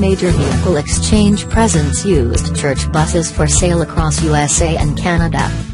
major vehicle exchange presence used church buses for sale across USA and Canada.